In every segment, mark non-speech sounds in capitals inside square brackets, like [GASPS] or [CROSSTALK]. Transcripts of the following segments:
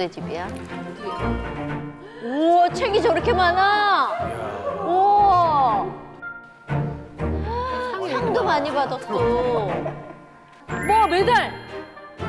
누구네 집이야? 우와 책이 저렇게 많아. 우와. 상도 많이 받았어. 뭐 메달?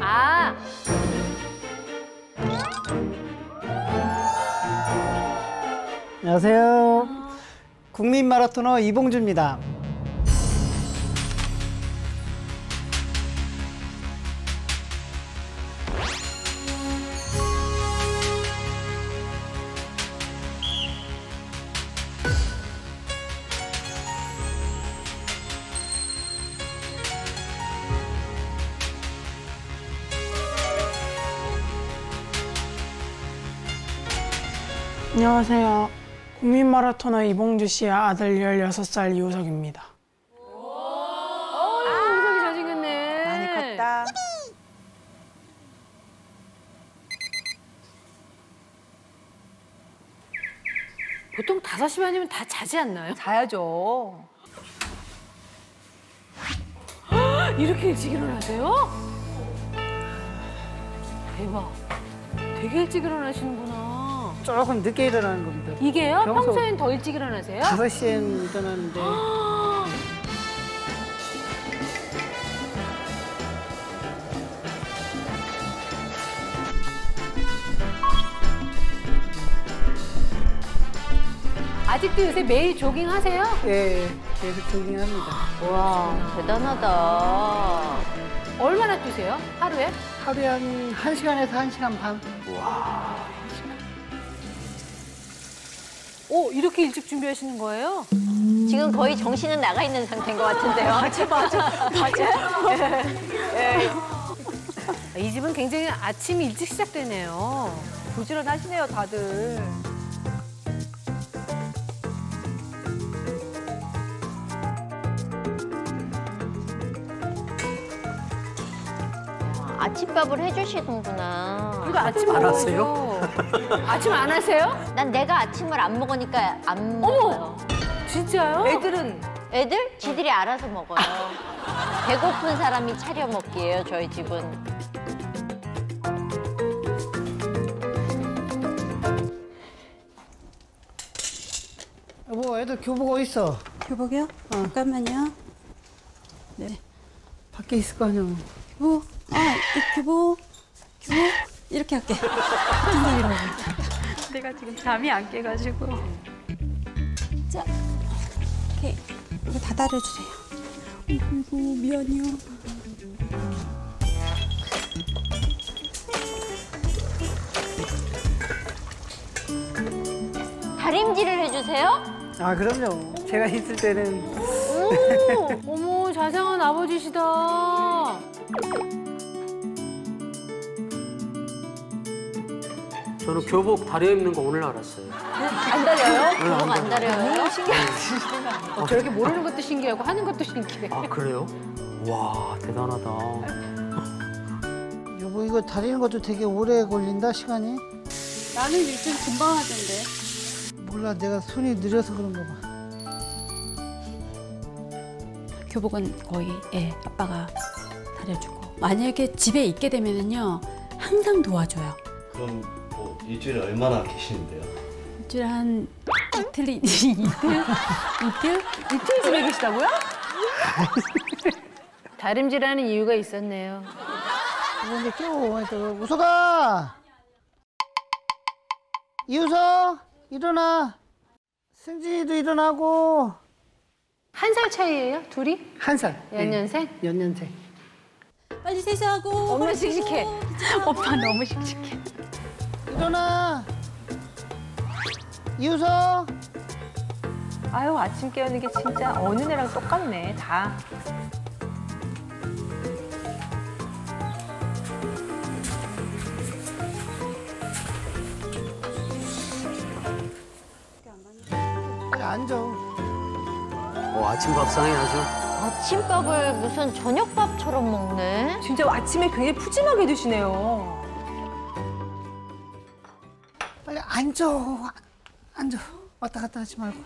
아 안녕하세요. 국민 마라토너 이봉주입니다. 안녕하세요. 국민 마라토너 이봉주 씨의 아들 16살 이호석입니다. 우석이 잘생겼네. 많이 컸다. 보통 5시 반이면 다 자지 않나요? 자야죠. 이렇게 일찍 일어나세요? 대박. 되게 일찍 일어나시는구나. 조금 늦게 일어나는 겁니다. 이게요? 평소- 평소엔 더 일찍 일어나세요? 5시엔 일어나는데 [GASPS] 아직도 요새 매일 조깅 하세요? 예, 계속 조깅합니다. 와 대단하다. 얼마나 뛰세요? 하루에? 하루에 한 1시간에서 1시간 반. 오, 이렇게 일찍 준비하시는 거예요? 지금 거의 정신은 나가 있는 상태인 것 같은데요. 맞아 맞아 [LAUGHS] 맞아. 이 집은 굉장히 아침이 일찍 시작되네요. 부지런하시네요, 다들. 아침밥을 해주시는구나. 그래도 아침 안 하세요? 아침 안 하세요? 난 내가 아침을 안 먹으니까 안 먹어요. 진짜요? 애들은 애들 지들이 알아서 먹어요. 배고픈 사람이 차려 먹기예요 저희 집은. 여보, 애들 교복 어디 있어? 교복이요? 잠깐만요. 네. 밖에 있을 거 아니야. 교복. 아, 이 교복. 교복. 이렇게 할게. 같은. 내가 지금 잠이 안 깨가지고. 자, 오케이. 이거 다 다려주세요. 어이구, 미안해요. 다림질을 해주세요? 아, 그럼요. 제가 있을 때는 오, 어머, 자상한 아버지시다. 저는 교복 다려 입는 거 오늘 알았어요. 안 다려요? 교복 안 다려요? 어, 저렇게 모르는 것도 신기하고 하는 것도 신기해. 아 그래요? 와 대단하다. 여보 이거 다리는 것도 되게 오래 걸린다 시간이. 나는 요즘 금방 하던데. 몰라 내가 손이 느려서 그런가 봐. 교복은 거의 예, 아빠가 다려주고. 만약에 집에 있게 되면은요, 항상 도와줘요. 그럼 뭐 일주일에 얼마나 계시는데요? 일주일에 한 이틀, 이- 이틀? 이틀? 이틀 집에 계시다고요? [LAUGHS] 다림질하는 이유가 있었네요. 이런데 끼워. 우석아! 이우석! 일어나! 승진이도 일어나고. 한 살 차이예요? 둘이? 한 살. 연년생? 네, 연년생. 빨리 세수하고. 엄마 씩씩해. 오빠 너무 씩씩해. 일어나! 이우석! 아유, 아침 깨우는 게 진짜 어느 애랑 똑같네, 다. 앉아. 어, 아침 밥상이 아주 아침밥을 무슨 저녁밥처럼 먹네. 진짜 아침에 굉장히 푸짐하게 드시네요. 앉아. 앉아. 왔다 갔다 하지 말고.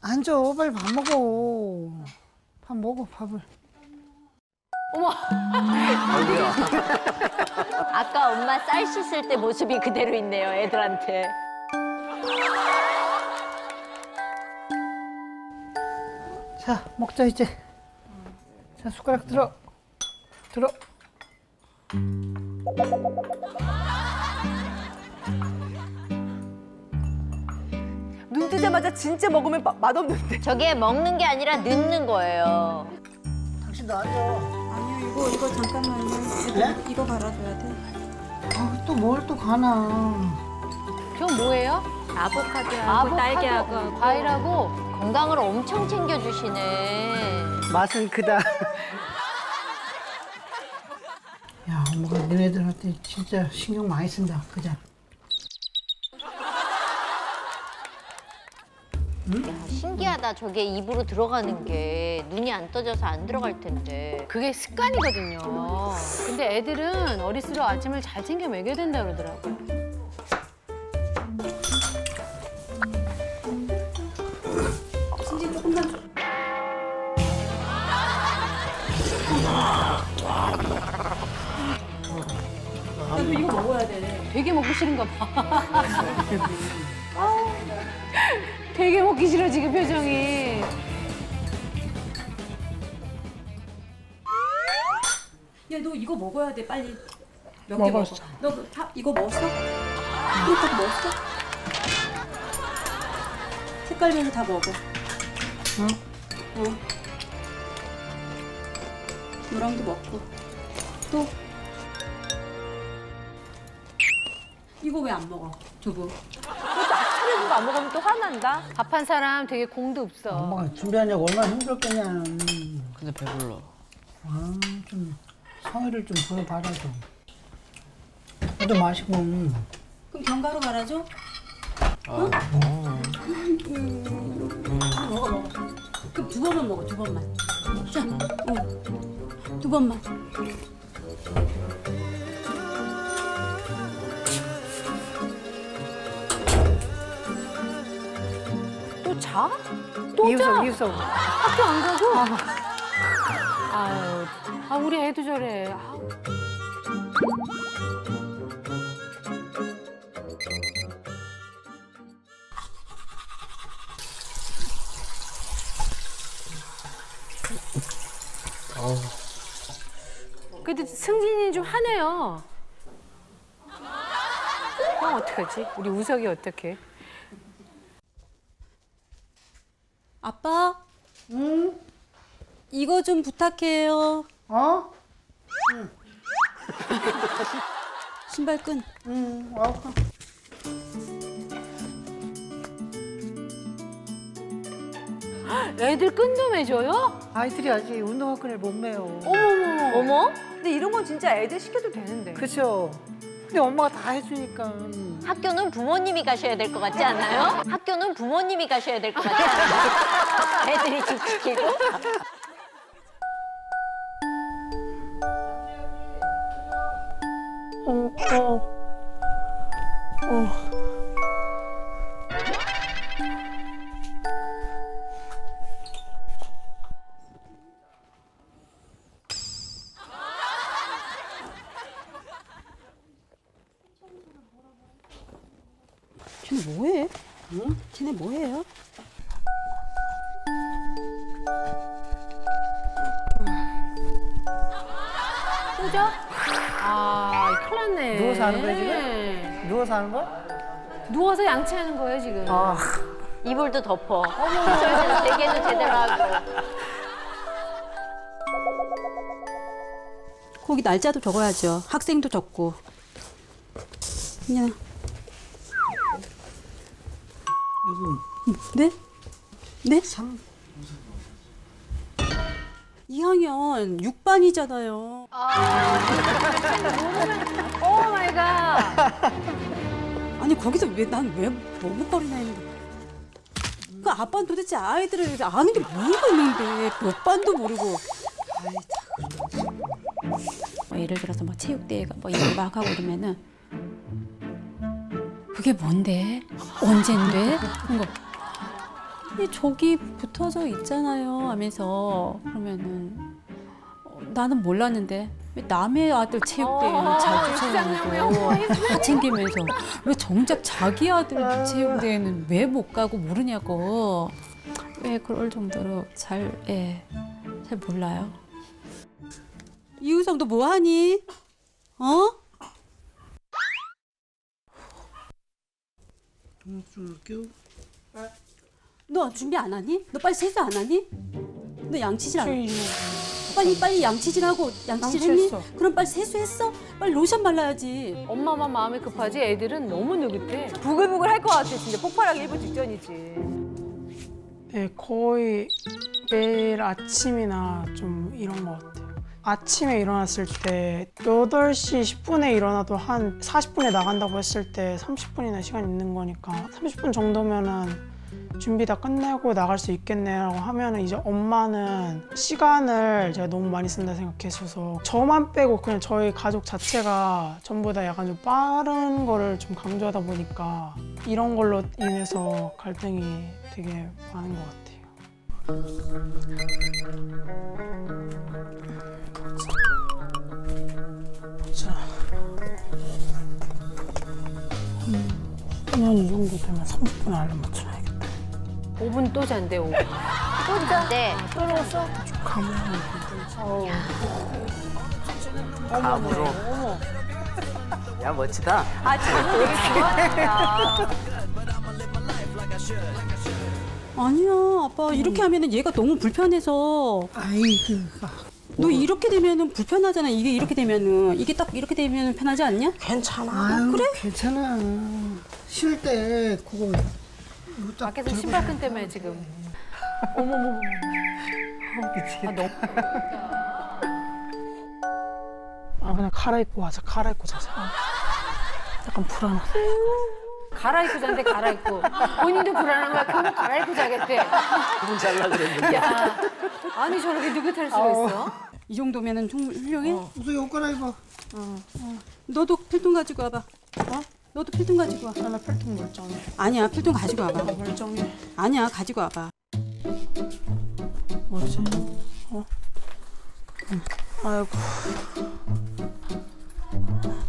앉아. 빨리 밥 먹어. 밥 먹어, 밥을. 어머, [LAUGHS] 아까 엄마 쌀 씻을 때 모습이 그대로 있네요, 애들한테. 자, 먹자 이제. 자, 숟가락 들어. 들어. 뜨자마자 진짜 먹으면 마- 맛없는데. 저게 먹는 게 아니라 넣는 거예요. 당신도 앉아. 아니요 이거 이거 잠깐만요. 네? 이거 갈아줘야 돼. 아, 또 뭘 또 가나. 그건 뭐예요? 아보카도하고 딸기하고 과일하고 건강을 엄청 챙겨주시네. 맛은 크다. 야, 엄마가 너네들한테 진짜 신경 많이 쓴다. 그자. 저게 입으로 들어가는 게 눈이 안 떠져서 안 들어갈 텐데. 그게 습관이거든요. 근데 애들은 어릴수록 아침을 잘 챙겨 먹여야 된다 그러더라고요. 나도 이거 먹어야 돼. 되게 먹기 싫은가 봐. 되게 먹기 싫어 지금 표정이. 야 너 이거 먹어야 돼 빨리. 몇 개 먹어. 너 그, 다, 이거 먹었어? 이거 먹었어? 색깔별로 다 먹어. 어? 어. 노랑도 먹고. 또. 이거 왜 안 먹어? 두부. 차려주고 안 먹으면 또 화난다. 밥 한 사람 되게 공도 없어. 엄마가 준비하냐고 얼마나 힘들었겠냐. 근데 배불러. 아, 좀 성의를 좀 보여받아줘. 너도 마시고. 그럼 견과류 갈아줘? 어? 먹어 먹어. 그럼 두 번만 먹어 두 번만. 자, 어. 두 번만. 자? 또 이유석, 자? 이유석. 학교 안 가고? 아유, 아 우리 애도 저래. 아, 그래도 승진이 좀 하네요. 형 어떡하지? 우리 우석이 어떡해? 아빠? 응? 이거 좀 부탁해요. 어? 신발끈. 응, 어. 애들 끈도 매줘요? 아이들이 아직 운동화 끈을 못 매요. 어머머. 어머? 근데 이런 건 진짜 애들 시켜도 되는데. 그쵸? 근데 엄마가 다 해주니까. 학교는 부모님이 가셔야 될 것 같지 않아요? 학교는 부모님이 가셔야 될 것 같지 않아요? [LAUGHS] 애들이 집 지키고. 어, 어. 어. 쟤네 뭐해? 응? 쟤네 뭐해요? 또죠? 아, 큰일 났네. 누워서 하는 거야, 지금? 누워서 하는 거야? 누워서 양치하는 거예요, 지금. 아, 이불도 덮어. [LAUGHS] 저희는 대게도 제대로 하고. 거기 날짜도 적어야죠. 학생도 적고. 그냥 여보, 네? 네? 삼. 2학년 6반이잖아요. Oh my God. 아니 거기서 왜 난 왜 머뭇거리나 했는데. 그 아빠는 도대체 아이들을 아는 게 뭐가 있는데 몇 반도 모르고. 아이 참. 뭐 예를 들어서 뭐 체육대회가 뭐 이걸 막 하고 그러면은 그게 뭔데? 언젠데? 그런 거. 이 저기 붙어져 있잖아요 하면서 그러면은 어, 나는 몰랐는데 왜 남의 아들 체육대회는 잘 쫓아다니고 다 챙기면서 왜 정작 자기 아들 체육대회는 왜 못 가고 모르냐고 왜 그럴 정도로 잘, 예, 잘 몰라요. 이우성 너 뭐하니? 어? 너 준비 안 하니? 너 빨리 세수 안 하니? 너 양치질 안 해? 빨리 빨리 양치질하고 양치질 했니? 그럼 빨리 세수했어? 빨리 로션 발라야지. 엄마만 마음이 급하지 애들은 너무 느긋해. 부글부글 할 것 같아. 진짜 폭발하기 일부 직전이지. 네, 거의 매일 아침이나 좀 이런 것 같아요. 아침에 일어났을 때 8시 10분에 일어나도 한 40분에 나간다고 했을 때 30분이나 시간 있는 거니까 30분 정도면은 준비 다 끝내고 나갈 수 있겠네라고 하면은 이제 엄마는 시간을 제가 너무 많이 쓴다 생각해서 저만 빼고 그냥 저희 가족 자체가 전부 다 약간 좀 빠른 거를 좀 강조하다 보니까 이런 걸로 인해서 갈등이 되게 많은 것 같아요. 그냥 이 정도 되면 30분 알람 맞춰놔야겠다. 5분 또 잔대 5분. 혼자? 네. 감으로. 야 멋지다. 아, 지금 되게 좋아한다. 아니야 아빠 이렇게 하면 은 얘가 너무 불편해서 아이고 너 이렇게 되면은 불편하잖아 이게 이렇게 되면은 이게 딱 이렇게 되면은 편하지 않냐? 아유 그래? 괜찮아 쉴 때 그거 이거 딱 밖에서 신발끈 때문에 지금. 어머머머. 아, 너무 아 그냥 갈아입고 와서 갈아입고 자자. 약간 불안하다. 갈아입고 잔대 갈아입고. 본인도 불안한 거야. 그거 갈아입고 자겠대. 기분 잘라 그랬는데. 야, 아니 저렇게 느긋할 수가 있어? 이 정도면은 좀 훌륭해? 무슨 옷 갈아입어 너도 필통 가지고 와봐. 어? 너도 필통 가지고 와. 나 필통 멀쩡해. 아니야 필통 가지고 와봐. 멀쩡해. 아니야 가지고 와봐. 뭐지? 어? 음, 아이고.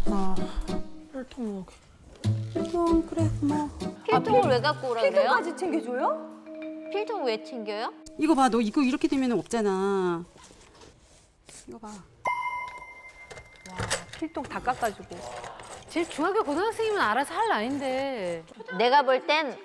아, 필통 여기. 필통 그래 뭐 필통을 왜 갖고 오라 그래요? 필통까지 챙겨줘요? 필통 왜 챙겨요? 이거 봐 너 이거 이렇게 되면은 없잖아. 이거 봐. 필통 다 깎아주고. 제 중학교 고등학생이면 알아서 할 나이인데. 내가 볼 땐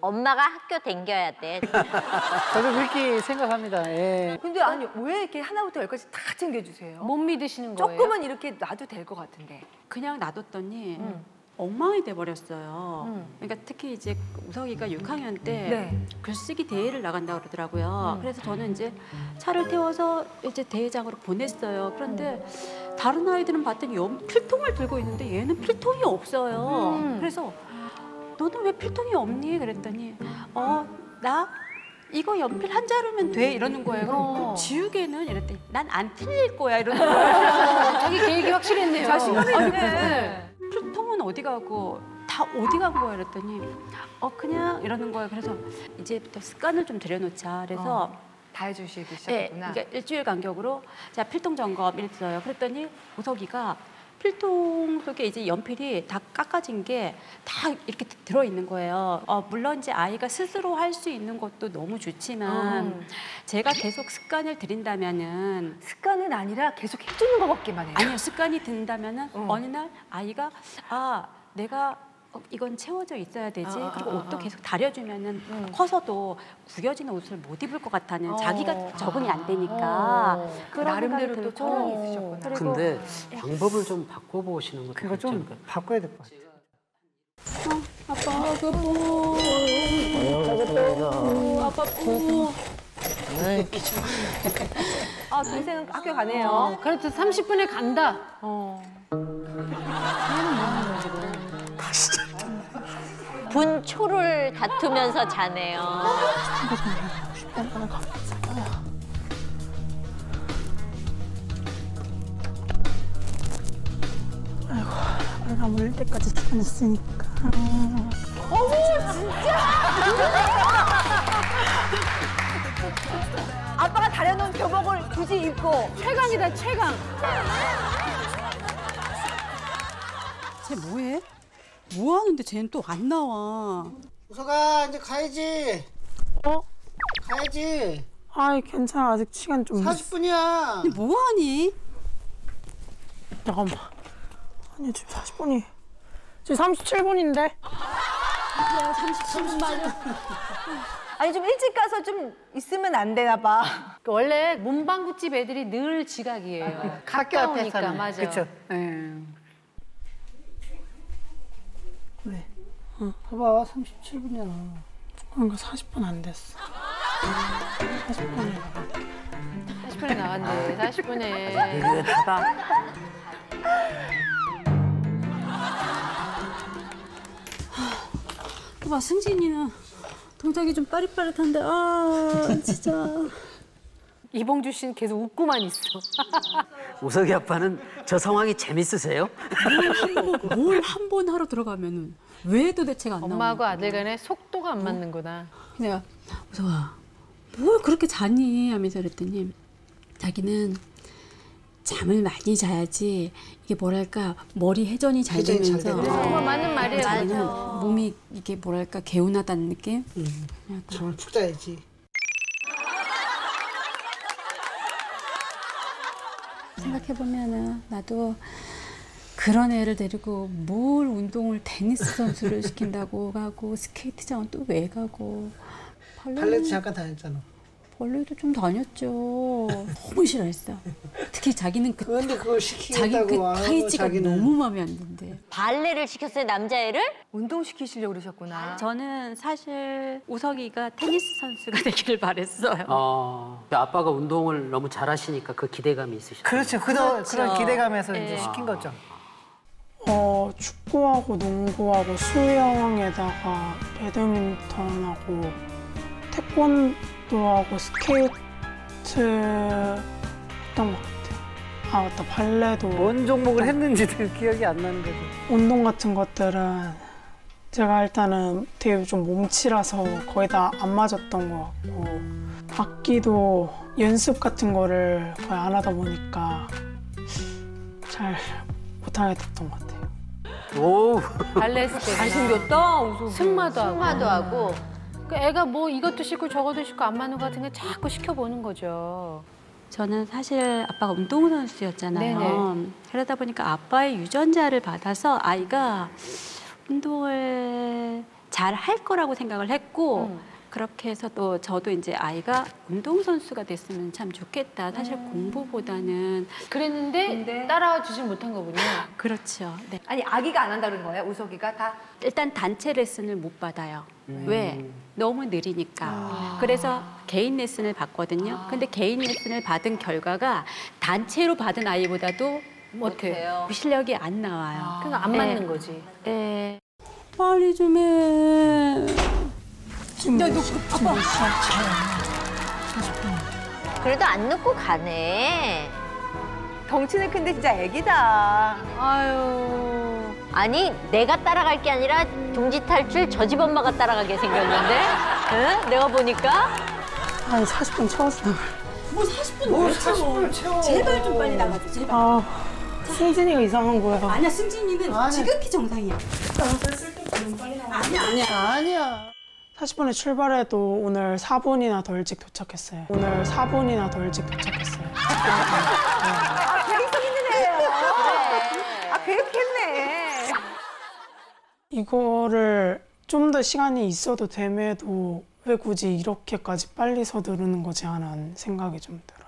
엄마가 학교 댕겨야 돼. [LAUGHS] 저도 그렇게 생각합니다. 예. 근데 아니, 왜 이렇게 하나부터 열까지 다 챙겨주세요? 못 믿으시는 거예요? 조금은 이렇게 놔도 될 것 같은데. 그냥 놔뒀더니 음. 엉망이 돼 버렸어요. 음. 그러니까 특히 이제 우석이가 6학년 때 네. 글쓰기 대회를 나간다 그러더라고요. 음. 그래서 저는 이제 차를 태워서 이제 대회장으로 보냈어요. 그런데 다른 아이들은 봤더니 연 필통을 들고 있는데 얘는 필통이 없어요. 음. 그래서 너는 왜 필통이 없니? 그랬더니 어 나 이거 연필 한 자루면 돼 이러는 거예요. 그럼 어. 지우개는 이랬더니 난 안 틀릴 거야 이러는 거예요. [LAUGHS] 자기 계획이 확실했네요. 자신감이 아니, 있네. 어디 가고 다 어디 간 거야 이랬더니 어 그냥 이러는 거예요. 그래서 이제부터 습관을 좀 들여놓자. 그래서 다 해주시기 네, 시작했구나. 그러니까 일주일 간격으로 자 필통 점검 이랬어요. 그랬더니 보석이가 필통 속에 이제 연필이 다 깎아진 게 다 이렇게 들어 있는 거예요. 어, 물론 이제 아이가 스스로 할 수 있는 것도 너무 좋지만 음. 제가 계속 습관을 들인다면은 습관은 아니라 계속 해주는 것밖에만 해요. 아니요 습관이 든다면은 응. 어느 날 아이가 아 내가 어, 이건 채워져 있어야 되지 아, 아, 그리고 아, 옷도 아. 계속 다려주면은 응. 커서도 구겨진 옷을 못 입을 것 같다는 어. 자기가 적응이 안 되니까 어. 그런 나름대로 또. 철학이 있으셨구나. 그리고 근데 방법을 좀 바꿔보시는 것도 그거 좀것 바꿔야 될 것 같아 아빠 그거 뭐 같아요. 아빠 뭐 아이, 아, 동생은 학교 가네요. 어, 그래도 30분에 간다. 어. 분초를 다투면서 자네요. 알람 울릴 때까지 출근했으니까. 어머, 진짜? 아, 아빠가 다려놓은 교복을 굳이 입고 최강이다 최강. 쟤 뭐해? 뭐 하는데 쟤는 또 안 나와. 우석아 이제 가야지. 어? 가야지. 아이 괜찮아 아직 시간 좀 있어 40분이야. 뭐 하니? 잠깐만 아니 지금 40분이 지금 37분인데 아니 좀 일찍 가서 좀 있으면 안 되나 봐. 그 원래 문방구집 애들이 늘 지각이에요. 학교 앞에 가까우니까 사는. 맞아. 그쵸. 예. 그래. 어, 봐봐 37분이야. 그러니까 40분 안 됐어 40분이 40분에 나간대. 40분에. 이거 봐봐. 봐 승진이는 동작이 좀 빠릿빠릿한데 아 진짜. 이봉주 씨는 계속 웃고만 있어. [LAUGHS] 우석이 아빠는 저 상황이 재밌으세요? 뭘 한 번 하러 들어가면은 왜 도대체가 안 나오냐. 엄마하고 아들 간에 속도가 안 맞는구나. 내가 우서아 뭘 그렇게 자니 하면서 그랬더니 자기는 잠을 많이 자야지 이게 뭐랄까 머리 회전이 잘 회전이 잘 되면서 되네. 정말 맞는 말이에요. 자기는 몸이 이게 뭐랄까 개운하다는 느낌? 정말 푹 자야지. 생각해 보면은 나도 그런 애를 데리고 뭘 운동을 테니스 선수를 시킨다고 가고 스케이트장은 또 왜 가고 발레는 잠깐 다녔잖아. 벌레도 좀 다녔죠. 너무 싫어했어. 특히 자기는 그 그런데 그걸 자기 시키겠다고 그 아이고, 타이즈가 자기는. 너무 마음에 안 든대. 발레를 시켰어요 남자애를? 운동 시키시려고 그러셨구나. 저는 사실 우석이가 테니스 선수가 [LAUGHS] 되기를 바랬어요. 어, 아빠가 운동을 너무 잘하시니까 그 기대감이 있으시죠. 그렇죠. 그런 그런 기대감에서 이제 네. 시킨 거죠. 어, 축구하고 농구하고 수영에다가 배드민턴하고 태권 도하고 스케이트 했던 것 같아요. 아 맞다 발레도 뭔 종목을 했는지도 [LAUGHS] 기억이 안 나는 거죠. 운동 같은 것들은 제가 일단은 되게 좀 몸치라서 거의 다 안 맞았던 것 같고 악기도 연습 같은 거를 거의 안 하다 보니까 잘 못하게 됐던 것 같아요. 오, 발레 했을 때. 잘생겼다. 승마도 하고. 승마도 하고 그 애가 뭐 이것도 시키고 저것도 시키고 안 맞는 것 같은 게 자꾸 시켜보는 거죠. 저는 사실 아빠가 운동선수였잖아요. 네네. 그러다 보니까 아빠의 유전자를 받아서 아이가 운동을 잘 할 거라고 생각을 했고 음. 그렇게 해서 또 저도 이제 아이가 운동선수가 됐으면 참 좋겠다. 사실 공부보다는 그랬는데 따라와 주질 못한 거군요. 그렇죠. 네. 아니 아기가 안 한다는 거예요? 우석이가 다. 일단 단체 레슨을 못 받아요. 왜? 너무 느리니까. 그래서 개인 레슨을 받거든요. 근데 개인 레슨을 받은 결과가 단체로 받은 아이보다도 못해요. 실력이 안 나와요. 그러니까 안 네. 맞는 거지. 네. 빨리 좀 해. 야, 너 아빠 그래도 안 늦고 가네. 덩치는 큰데 진짜 애기다. 아유. 아니 내가 따라갈 게 아니라 동지 탈출 저 집 엄마가 따라가게 생겼는데? 응? 내가 보니까 한 40분 채웠어. 뭐 40분 왜 채워? 채워. 제발 좀 빨리 나가줘. 제발. 아 승진이가 이상한 거야. 아니야 승진이는 아니. 지극히 정상이야. 아니야 아니야. 아니야. 40분에 출발해도 오늘 4분이나 더 일찍 도착했어요. 오늘 4분이나 더 일찍 도착했어요. [LAUGHS] 아 계획성 있는 애예요. 아 계획했네. 이거를 좀 더 시간이 있어도 됨에도 왜 굳이 이렇게까지 빨리 서두르는 거지 하는 생각이 좀 들어요.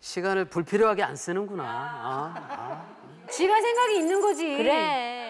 시간을 불필요하게 안 쓰는구나. 아, 아. 지가 생각이 있는 거지. 그래.